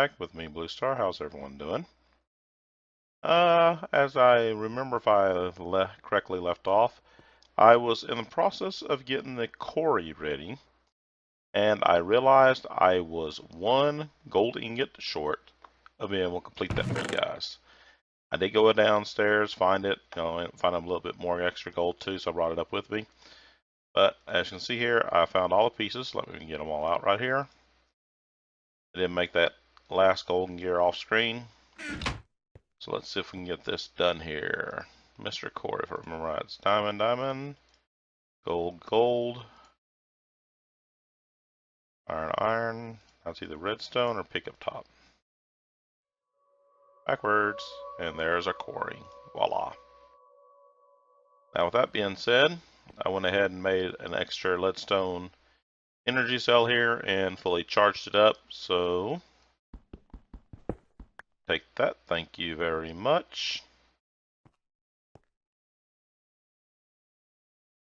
Back with me Blue Star. How's everyone doing? Uh, as I remember if I le correctly left off, I was in the process of getting the quarry ready and I realized I was one gold ingot short of being able to complete that for you guys. I did go downstairs, find it, you know, find a little bit more extra gold too, so I brought it up with me. But as you can see here, I found all the pieces. Let me get them all out right here. I didn't make that last golden gear off screen. So let's see if we can get this done here. Mr. Core, if I remember right, it's diamond, diamond, gold, gold, iron, iron. That's either redstone or pickup top. Backwards, and there's our quarry. Voila. Now with that being said, I went ahead and made an extra leadstone energy cell here and fully charged it up. So take that. Thank you very much.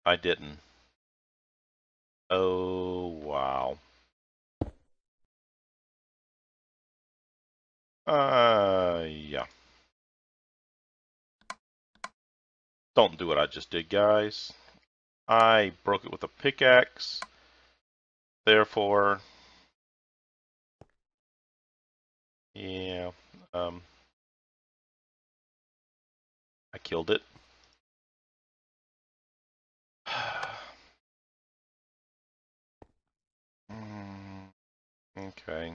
I didn't. Oh, wow. Uh, yeah. Don't do what I just did, guys. I broke it with a pickaxe. Therefore, yeah, um, I killed it. Mm, okay.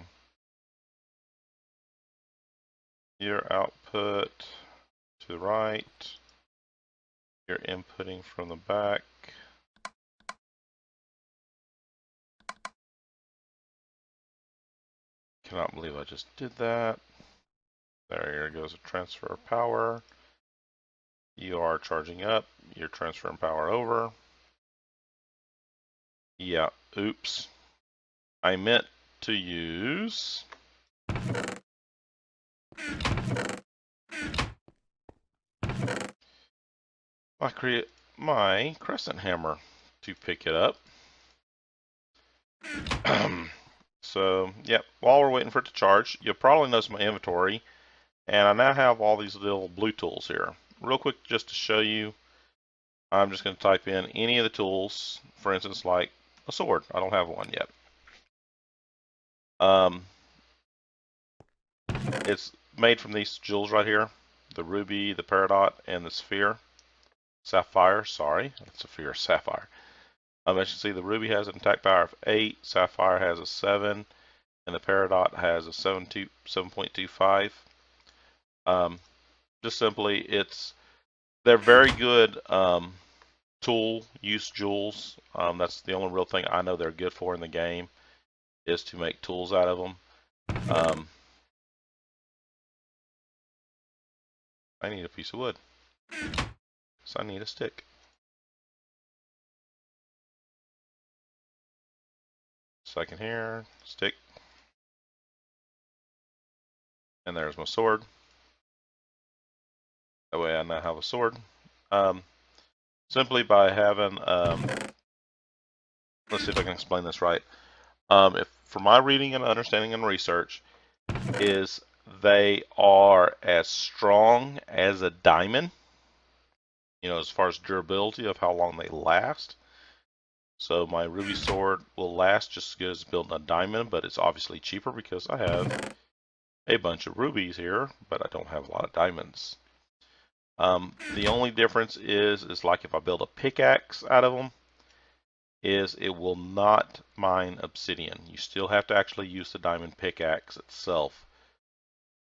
Your output to the right. You're inputting from the back. Cannot believe I just did that. There goes a transfer of power. You are charging up. You're transferring power over. Yeah, oops. I meant to use... I create my crescent hammer to pick it up. So, yep, while we're waiting for it to charge, you'll probably notice my inventory, and I now have all these little blue tools here. Real quick, just to show you, I'm just going to type in any of the tools, for instance, like a sword. I don't have one yet. Um, it's made from these jewels right here, the ruby, the peridot, and the sphere. Sapphire, sorry, it's sapphire, sapphire. Um, as you see, the Ruby has an attack power of 8, Sapphire has a 7, and the Peridot has a 7.25. Um, just simply, it's they're very good um, tool use jewels. Um, that's the only real thing I know they're good for in the game is to make tools out of them. Um, I need a piece of wood, so I need a stick. second here, stick. And there's my sword. That way I now have a sword. Um, simply by having, um, let's see if I can explain this right. Um, if from my reading and understanding and research, is they are as strong as a diamond. You know, as far as durability of how long they last. So my ruby sword will last just as good as building a diamond, but it's obviously cheaper because I have a bunch of rubies here, but I don't have a lot of diamonds. Um, the only difference is, is like if I build a pickaxe out of them, is it will not mine obsidian. You still have to actually use the diamond pickaxe itself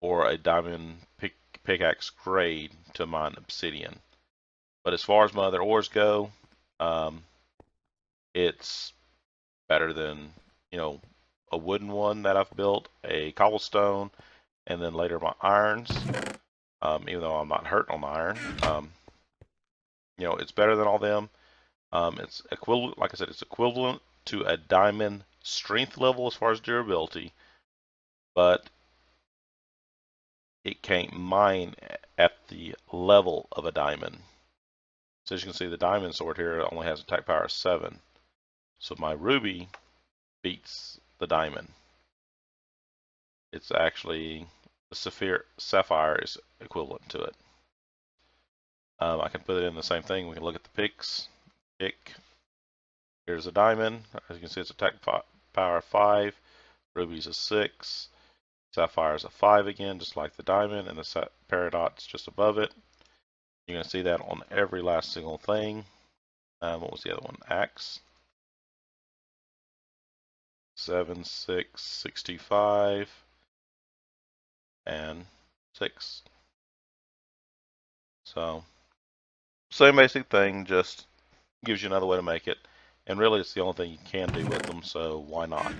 or a diamond pick, pickaxe grade to mine obsidian. But as far as my other ores go, um, it's better than, you know, a wooden one that I've built, a cobblestone, and then later my irons. Um, even though I'm not hurt on the iron, um, you know, it's better than all them. Um, it's equivalent, like I said, it's equivalent to a diamond strength level as far as durability, but it can't mine at the level of a diamond. So as you can see, the diamond sword here only has attack power of 7. So my ruby, beats the diamond. It's actually the sapphire, sapphire is equivalent to it. Um, I can put it in the same thing. We can look at the picks. Pick. Here's a diamond. As you can see, it's attack power 5. Ruby's a 6. Sapphire's a 5 again, just like the diamond, and the peridot's just above it. You're going to see that on every last single thing. Um, what was the other one? Axe. 7, 6, 65, and 6. So, same basic thing, just gives you another way to make it. And really, it's the only thing you can do with them, so why not?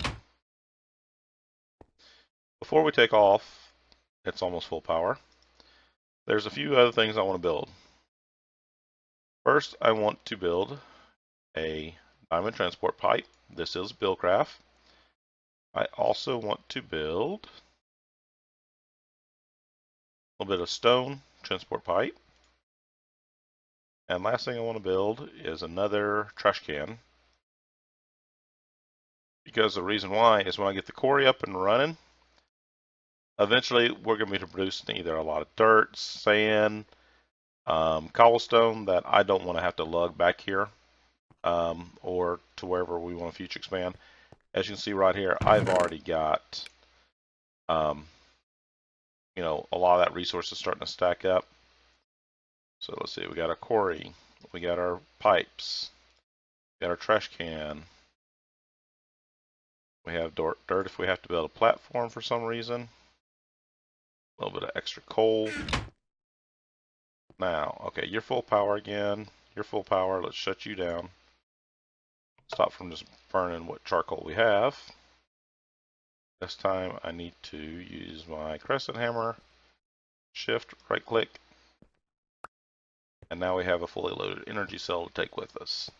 Before we take off, it's almost full power. There's a few other things I want to build. First, I want to build a diamond transport pipe. This is Buildcraft. I also want to build a little bit of stone transport pipe. And last thing I want to build is another trash can. Because the reason why is when I get the quarry up and running, eventually we're going to be producing either a lot of dirt, sand, um, cobblestone that I don't want to have to lug back here um, or to wherever we want to future expand. As you can see right here, I've already got, um, you know, a lot of that resource is starting to stack up. So let's see, we got our quarry, we got our pipes, we got our trash can, we have dirt if we have to build a platform for some reason. A little bit of extra coal. Now, okay, you're full power again. You're full power. Let's shut you down. Stop from just burning what charcoal we have. This time I need to use my crescent hammer, shift, right click, and now we have a fully loaded energy cell to take with us.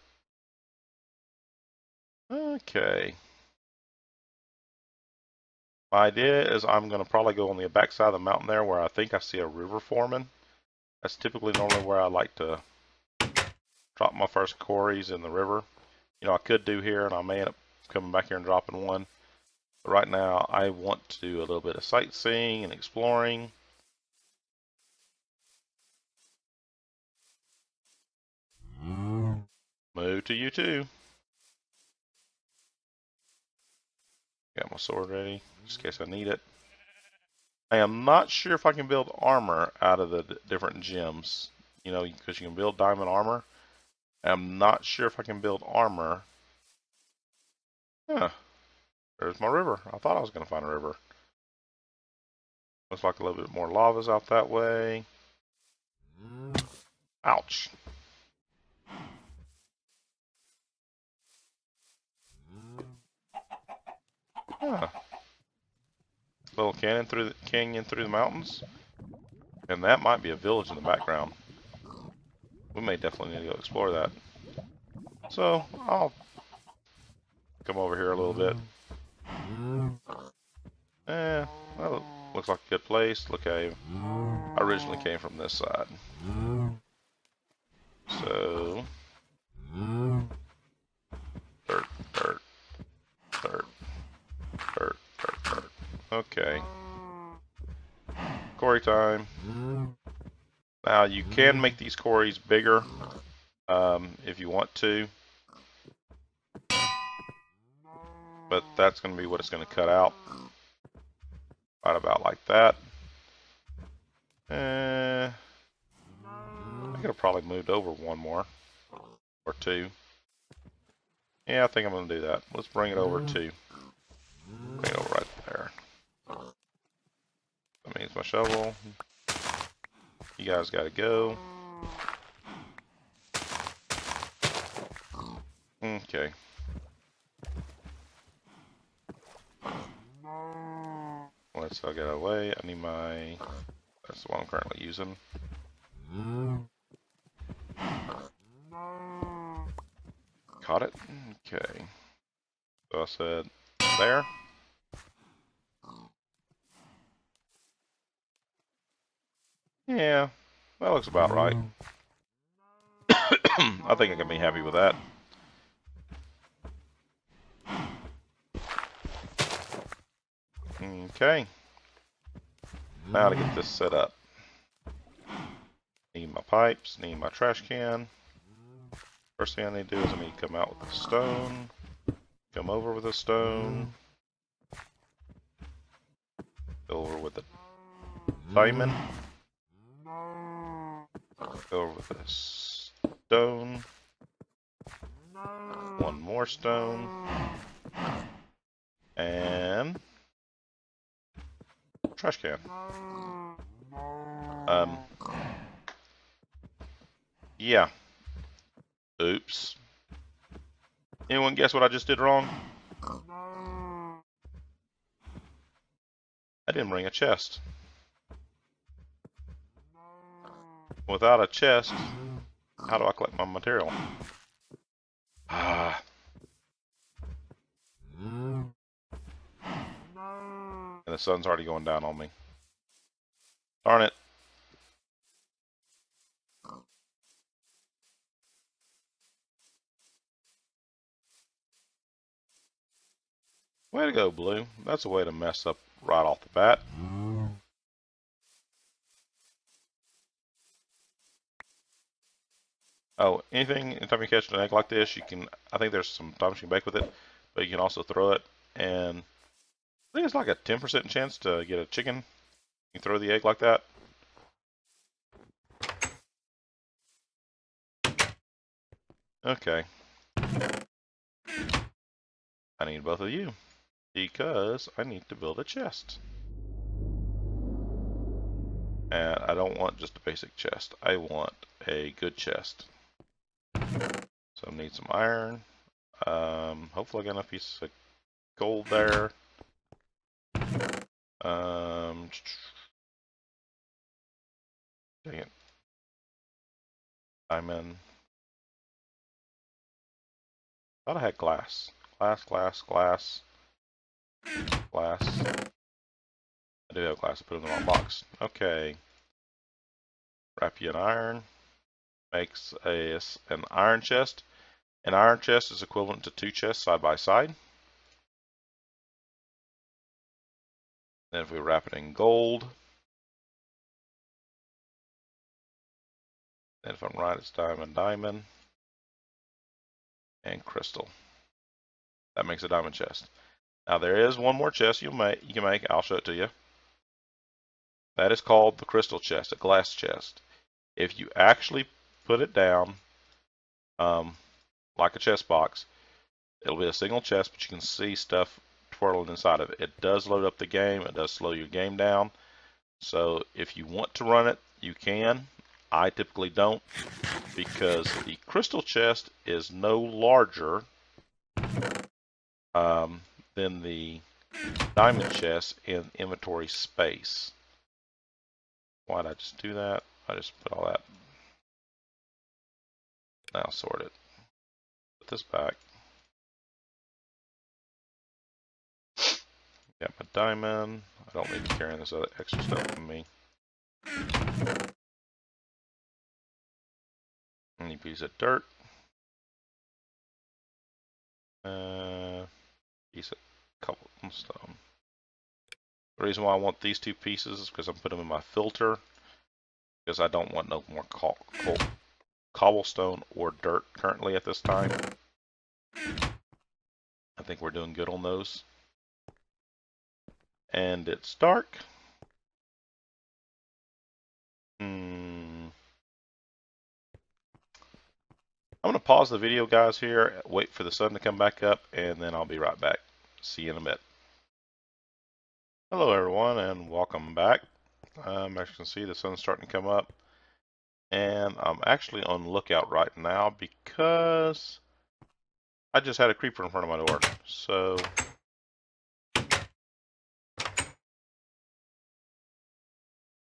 Okay. My idea is I'm going to probably go on the back side of the mountain there where I think I see a river forming. That's typically normally where I like to drop my first quarries in the river. You know, I could do here and I may end up coming back here and dropping one. But right now I want to do a little bit of sightseeing and exploring. Move to you too. Got my sword ready, just in case I need it. I am not sure if I can build armor out of the different gems. You know, because you can build diamond armor. I'm not sure if I can build armor. Huh. There's my river. I thought I was going to find a river. Looks like a little bit more lava's out that way. Ouch. Huh. Little canyon through the canyon through the mountains. And that might be a village in the background. We may definitely need to go explore that. So I'll come over here a little bit. Eh, well, looks like a good place. Look, I originally came from this side. So, dirt, dirt, dirt, dirt, dirt, dirt. Okay. Quarry time. Now you can make these quarries bigger um, if you want to. But that's going to be what it's going to cut out. Right about like that. Uh, I could have probably moved over one more. Or two. Yeah, I think I'm going to do that. Let's bring it over two. Bring it over right there. Means my shovel. You guys gotta go. Okay. Let's all get out of the way. I need my... That's the one I'm currently using. Caught it? Okay. So I said, there. Yeah, that looks about right. Mm. I think I can be happy with that. Okay. Now to get this set up. Need my pipes, need my trash can. First thing I need to do is I need to come out with a stone. Come over with a stone. Go over with a diamond. Over with a stone. One more stone. And trash can. Um Yeah. Oops. Anyone guess what I just did wrong? I didn't bring a chest. Without a chest, how do I collect my material? Ah. And the sun's already going down on me. Darn it. Way to go, Blue. That's a way to mess up right off the bat. Oh, anything, anytime you catch an egg like this, you can, I think there's some times you can bake with it, but you can also throw it, and I think it's like a 10% chance to get a chicken. You throw the egg like that. Okay. I need both of you because I need to build a chest. And I don't want just a basic chest. I want a good chest. So I need some iron. Um, hopefully I got enough pieces of gold there. Um, dang it. Diamond. Thought I had glass. Glass, glass, glass. Glass. I do have glass. I put it in the wrong box. Okay. Wrap you in iron makes a, an iron chest. An iron chest is equivalent to two chests side by side. Then if we wrap it in gold, then if I'm right, it's diamond, diamond, and crystal. That makes a diamond chest. Now there is one more chest you. You can make. I'll show it to you. That is called the crystal chest, a glass chest. If you actually put it down um, like a chest box. It'll be a single chest, but you can see stuff twirling inside of it. It does load up the game. It does slow your game down. So if you want to run it, you can. I typically don't because the crystal chest is no larger um, than the diamond chest in inventory space. Why did I just do that? I just put all that now sort it. This back. Got my diamond. I don't need to carry this other extra stuff with me. Any piece of dirt. Uh, piece of cobblestone. The reason why I want these two pieces is because I'm putting them in my filter. Because I don't want no more coal cobblestone or dirt currently at this time. I think we're doing good on those. And it's dark. Hmm. I'm going to pause the video, guys, here, wait for the sun to come back up, and then I'll be right back. See you in a bit. Hello, everyone, and welcome back. Um, as you can see, the sun's starting to come up. And I'm actually on lookout right now because I just had a creeper in front of my door. So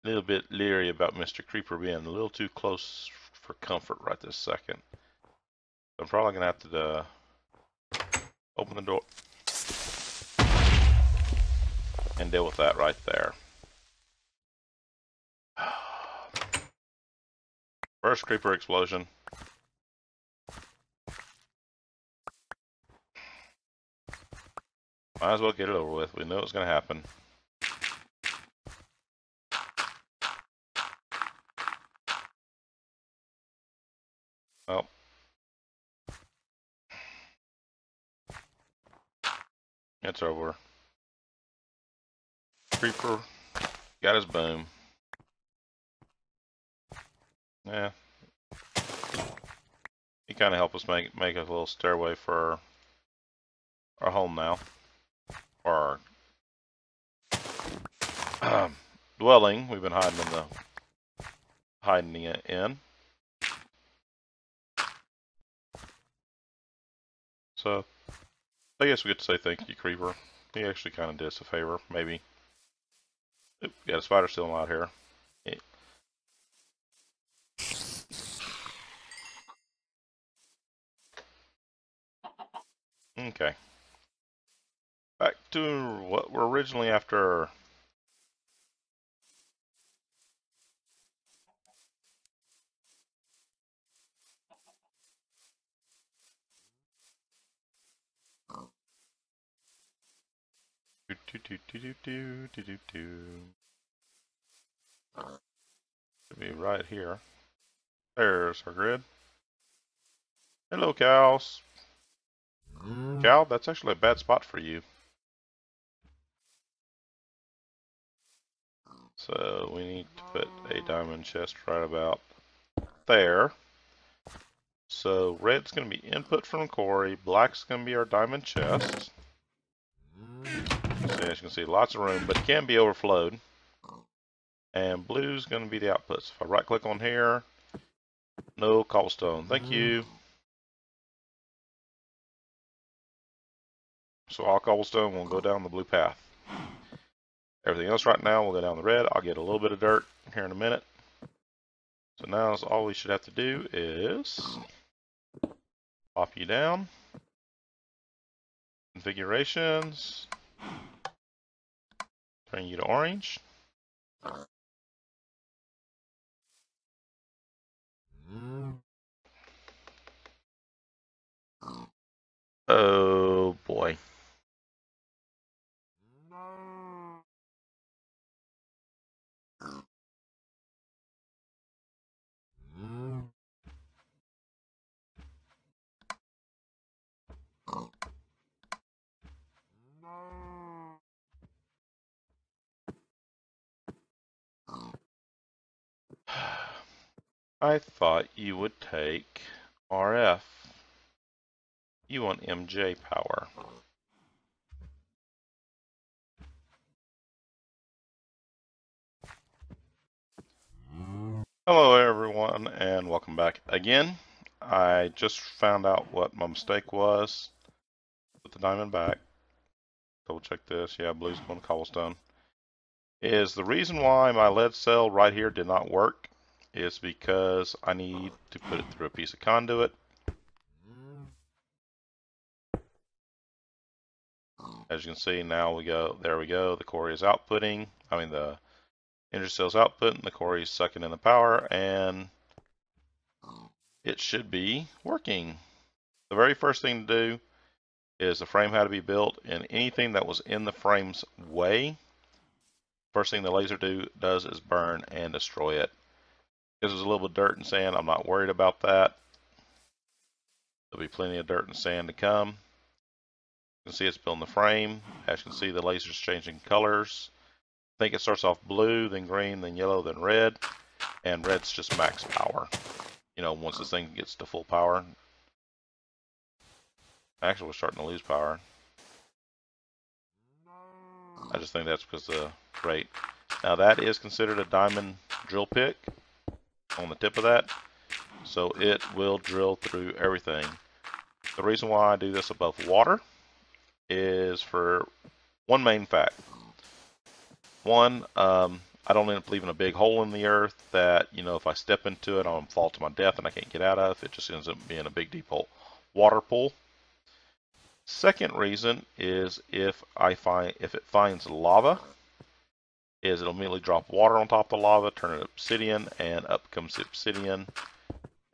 a little bit leery about Mr. Creeper being a little too close for comfort right this second. I'm probably gonna have to uh, open the door and deal with that right there. First creeper explosion. Might as well get it over with. We know it going to happen. Well. It's over. Creeper got his boom. Yeah. He kind of helped us make make a little stairway for our, our home now, or our um, dwelling. We've been hiding in the hiding it in. So, I guess we get to say thank you, Creeper. He actually kind of did us a favor, maybe. Oop, got a spider still out here. Okay. Back to what we're originally after. Do, do, do, do, do, do, do, do. do. Should be right here. There's our grid. Hello, cows. Mm. Cal, that's actually a bad spot for you. So we need to put a diamond chest right about there. So red's going to be input from quarry, black's going to be our diamond chest. Mm. So as you can see, lots of room, but it can be overflowed. And blue's going to be the outputs. If I right click on here, no cobblestone. Thank mm. you. So all cobblestone will go down the blue path. Everything else right now will go down the red. I'll get a little bit of dirt here in a minute. So now all we should have to do is pop you down. Configurations. Turn you to orange. Oh boy. I thought you would take RF. You want MJ power. Hello everyone and welcome back again. I just found out what my mistake was with the diamond back. Double check this. Yeah, blue's going to cobblestone. Is the reason why my lead cell right here did not work is because I need to put it through a piece of conduit. As you can see now we go, there we go, the core is outputting, I mean the Energy cell's output and the is sucking in the power and it should be working. The very first thing to do is the frame had to be built and anything that was in the frame's way, first thing the laser do does is burn and destroy it. This is a little bit of dirt and sand. I'm not worried about that. There'll be plenty of dirt and sand to come. You can see it's building the frame. As you can see, the laser's changing colors. I think it starts off blue, then green, then yellow, then red. And red's just max power. You know, once this thing gets to full power. Actually, we're starting to lose power. I just think that's because the rate. Now that is considered a diamond drill pick on the tip of that. So it will drill through everything. The reason why I do this above water is for one main fact. One, um, I don't end up leaving a big hole in the earth that, you know, if I step into it, I'll fall to my death and I can't get out of. It just ends up being a big deep hole. Water pool. Second reason is if I find if it finds lava, is it'll immediately drop water on top of the lava, turn it obsidian, and up comes obsidian,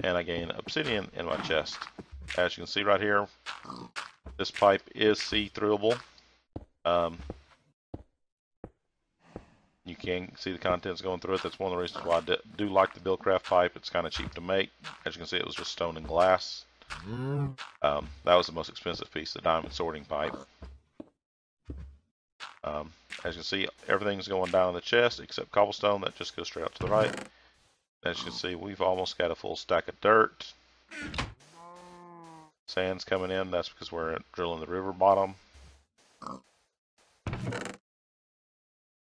and I gain obsidian in my chest. As you can see right here, this pipe is see-throughable. Um, you can see the contents going through it. That's one of the reasons why I do like the Buildcraft pipe. It's kind of cheap to make. As you can see, it was just stone and glass. Um, that was the most expensive piece, the diamond sorting pipe. Um, as you can see, everything's going down in the chest except cobblestone. That just goes straight up to the right. As you can see, we've almost got a full stack of dirt. Sand's coming in. That's because we're drilling the river bottom.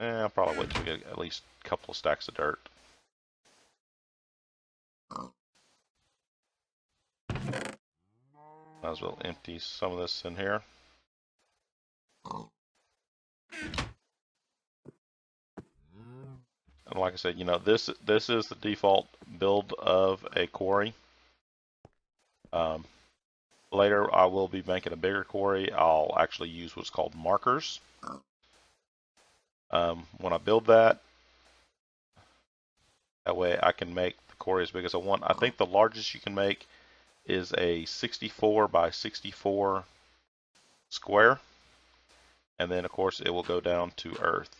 Eh, I'll probably wait till we get at least a couple of stacks of dirt. Might as well empty some of this in here. And like I said, you know, this this is the default build of a quarry. Um, later, I will be making a bigger quarry. I'll actually use what's called markers. Um, when I build that, that way I can make the quarry as big as I want. I think the largest you can make is a 64 by 64 square. And then, of course, it will go down to earth.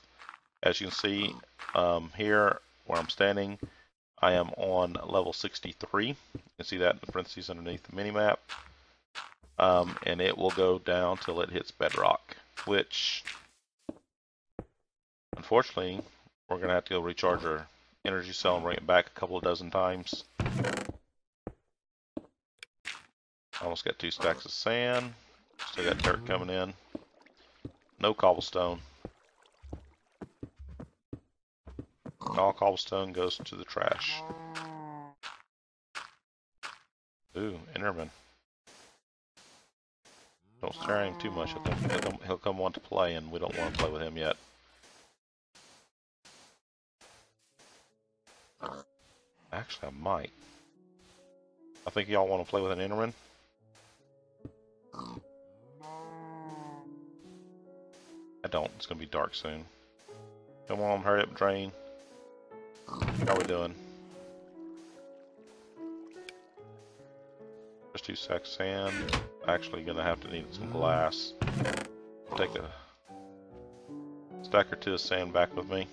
As you can see um, here where I'm standing, I am on level 63. You can see that in the parentheses underneath the minimap. Um, and it will go down till it hits bedrock, which unfortunately we're going to have to go recharge our energy cell and bring it back a couple of dozen times. Almost got two stacks of sand. Still got dirt coming in. No cobblestone. All cobblestone goes to the trash. Ooh, Enderman. Don't stare at him too much. He'll come, he'll come, he'll come want to play, and we don't want to play with him yet. Actually, I might. I think y'all want to play with an Enderman. I don't. It's going to be dark soon. Come on, hurry up, drain. How we doing? Just two sacks sand. Actually gonna have to need some glass. Take a stack or two of sand back with me.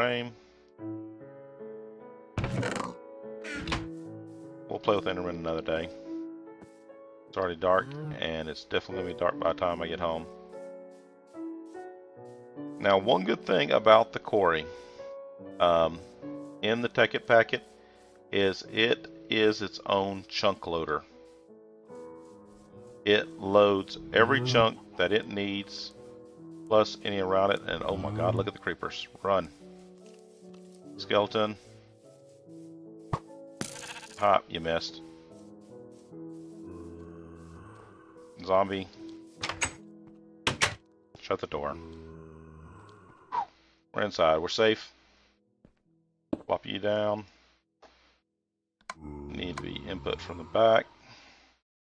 Frame. We'll play with Enderman another day. It's already dark, and it's definitely going to be dark by the time I get home. Now, one good thing about the Quarry um, in the Tekkit packet is it is its own chunk loader. It loads every chunk that it needs, plus any around it, and oh my god, look at the creepers. Run. Skeleton. Pop, you missed. Zombie. Shut the door. We're inside. We're safe. Flop you down. Need to be input from the back.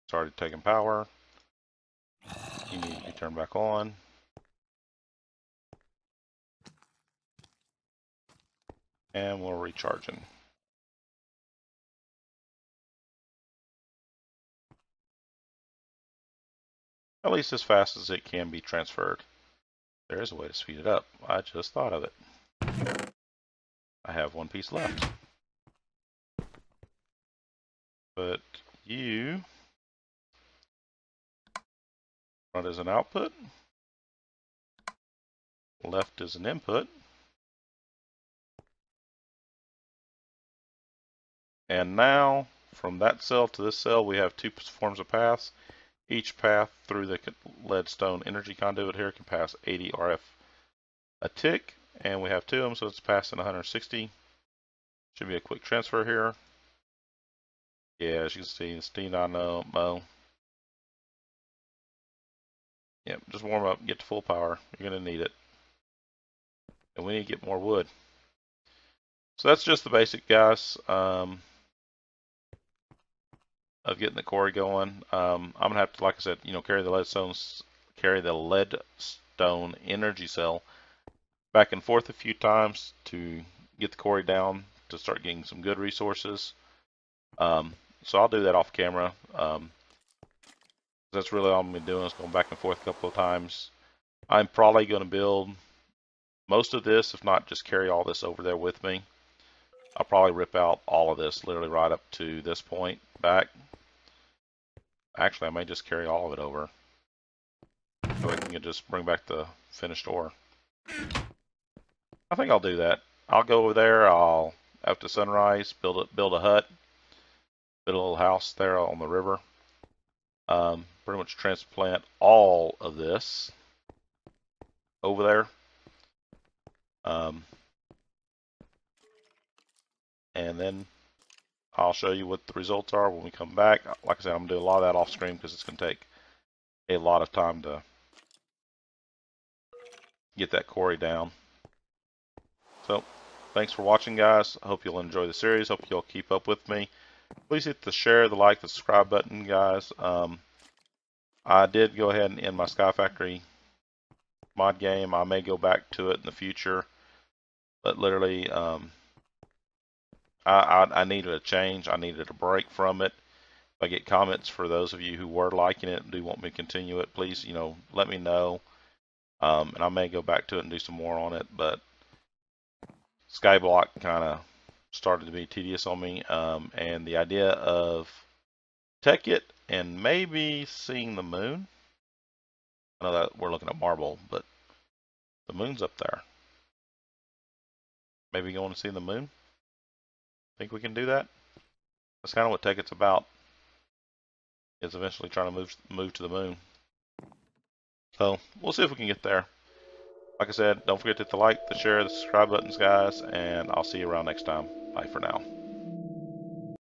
It's already taking power. You need to be turned back on. And we're recharging. At least as fast as it can be transferred. There is a way to speed it up. I just thought of it. I have one piece left. But you front is an output, left is an input, and now from that cell to this cell we have two forms of paths. Each path through the leadstone energy conduit here can pass 80 RF a tick, and we have two of them, so it's passing 160. Should be a quick transfer here. Yeah, as you can see, it's Dynamo. Yep, just warm up, get to full power. You're going to need it. And we need to get more wood. So that's just the basic, guys. Um, of getting the quarry going. Um, I'm gonna have to, like I said, you know, carry the leadstone, carry the leadstone energy cell back and forth a few times to get the quarry down to start getting some good resources. Um, so I'll do that off camera. Um, that's really all I'm gonna be doing is going back and forth a couple of times. I'm probably gonna build most of this, if not just carry all this over there with me. I'll probably rip out all of this, literally right up to this point back. Actually, I may just carry all of it over. So I can just bring back the finished ore. I think I'll do that. I'll go over there. I'll after sunrise build a build a hut, build a little house there on the river. Um, pretty much transplant all of this over there. Um, and then I'll show you what the results are when we come back. Like I said, I'm going to do a lot of that off screen because it's going to take a lot of time to get that quarry down. So, thanks for watching, guys. I hope you'll enjoy the series. Hope you'll keep up with me. Please hit the share, the like, the subscribe button, guys. Um, I did go ahead and end my Sky Factory mod game. I may go back to it in the future, but literally, um, I, I, I needed a change. I needed a break from it. If I get comments for those of you who were liking it and do want me to continue it, please, you know, let me know. Um, and I may go back to it and do some more on it, but Skyblock kind of started to be tedious on me. Um, and the idea of Tekkit and maybe seeing the moon. I know that we're looking at marble, but the moon's up there. Maybe going to see the moon? Think we can do that? That's kind of what Tekkit's about. Is eventually trying to move move to the moon. So we'll see if we can get there. Like I said, don't forget to hit the like, the share, the subscribe buttons, guys, and I'll see you around next time. Bye for now.